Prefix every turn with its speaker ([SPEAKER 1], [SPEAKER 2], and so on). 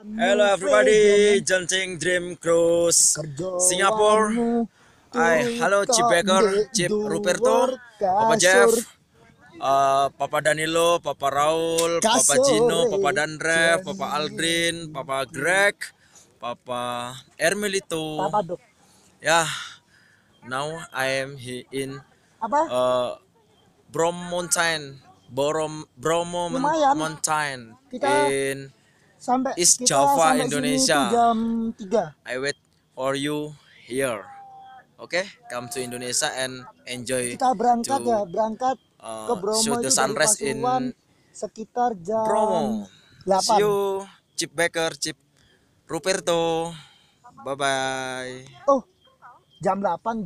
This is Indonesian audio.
[SPEAKER 1] Hello everybody, Jancing Dream Cruise Singapore. Hai, halo Chip Baker, Chip Ruperto, Papa Jeff, uh, Papa Danilo, Papa Raul, Papa Gino, Papa Dandrev, Papa Aldrin, Papa Greg, Papa Ermelito. Ya, now I am here in uh, Bromo Mountain, Borom, Bromo
[SPEAKER 2] Lumayan.
[SPEAKER 1] Mountain in
[SPEAKER 2] Sampai
[SPEAKER 1] East
[SPEAKER 2] kita
[SPEAKER 1] Java,
[SPEAKER 2] sampai sini
[SPEAKER 1] Indonesia.
[SPEAKER 2] itu jam 3.
[SPEAKER 1] I wait for you here. Okay, come to Indonesia and enjoy
[SPEAKER 2] Kita berangkat
[SPEAKER 1] to,
[SPEAKER 2] ya, berangkat
[SPEAKER 1] uh,
[SPEAKER 2] ke Bromo
[SPEAKER 1] shoot the sunrise in
[SPEAKER 2] sekitar jam
[SPEAKER 1] Bromo.
[SPEAKER 2] 8.
[SPEAKER 1] See you, Chip Baker, Chip Ruperto. Bye bye.
[SPEAKER 2] Oh, jam 8 jam